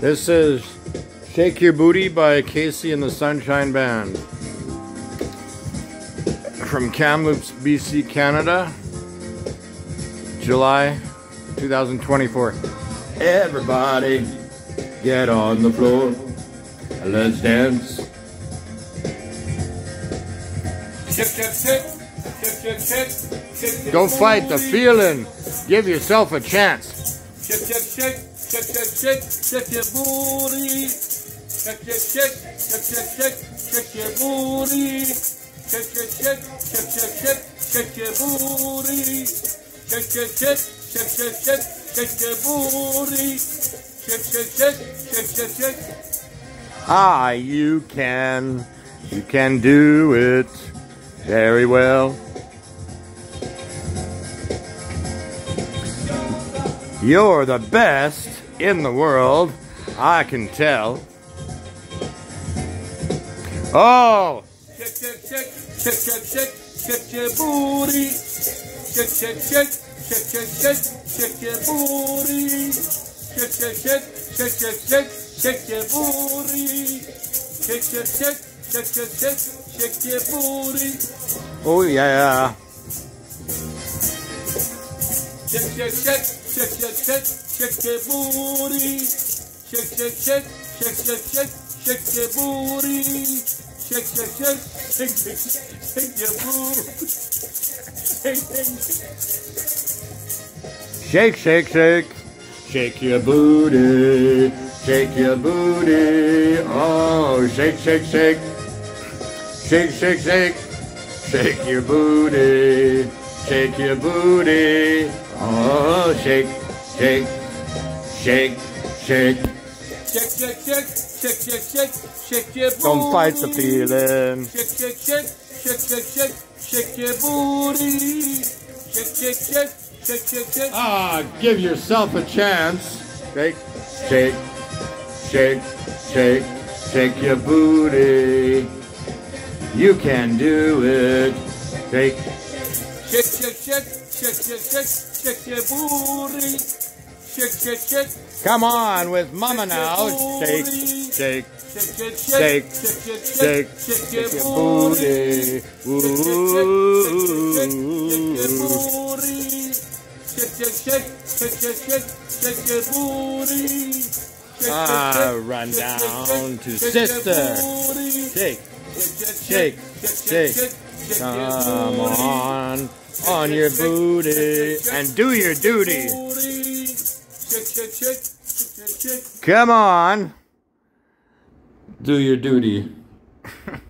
This is Shake Your Booty by KC and the Sunshine Band. From Kamloops, BC, Canada. July 2024. Everybody get on the floor. and Let's dance. Go fight the feeling. Give yourself a chance. Shake, shake, shake, shake, shake, shake, shake your booty. Shake, shake, shake, shake, shake, shake, shake your booty. Shake, shake, shake, shake, shake, shake, shake your booty. Shake, shake, shake, shake, shake, shake, shake your booty. Shake, shake, shake, shake, shake, shake. Ah, you can. You can do it very well. You're the best in the world, I can tell. Oh! Shake, shake, shake, shake, shake, shake, shake your booty. Shake, shake, shake, shake, shake, shake, shake your booty. Shake, shake, shake, shake, shake, shake, shake your booty. Shake, shake, shake, shake, shake, shake, shake your booty. Oh, yeah. Shake, shake, shake, shake, shake, shake, shake your booty. Shake, shake, shake, shake, shake, shake, shake your booty. Shake, shake, shake, shake, shake, shake your booty. Shake, shake, Shake, shake, shake. Shake your booty. Shake your booty. Oh, shake, shake, shake. Shake, shake, shake. Shake your booty. Shake your booty. Oh, shake, shake, shake, shake. Shake, shake, shake, shake, shake, shake, shake your booty. Don't fight the feeling. Shake, shake, shake, shake, shake, shake, shake your booty. Shake, shake, shake, shake, shake, shake. Ah, give yourself a chance. Shake, shake, shake, shake, shake your booty. You can do it. Shake, Shake, shake, shake, shake, shake, shake, shake your booty. Shake, shake, shake. come on with mama now. Shake, shake, Shake, shake, shake, shake, your booty. booty. Shake, shake, shake, shake, shake, shake, shake your booty. Shake, shake, Ah, run down to sister. Shake, Shake, shake, shake. Come on, on your booty and do your duty. Come on, do your duty.